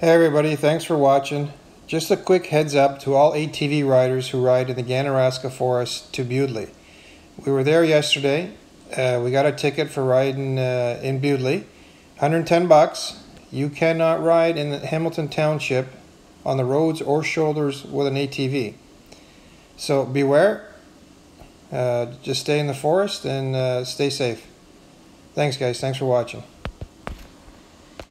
Hey everybody, thanks for watching. Just a quick heads up to all ATV riders who ride in the Ganaraska Forest to Bewdley. We were there yesterday. Uh, we got a ticket for riding uh, in Bewdley. 110 bucks. You cannot ride in the Hamilton Township on the roads or shoulders with an ATV. So beware. Uh, just stay in the forest and uh, stay safe. Thanks guys, thanks for watching.